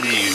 Value.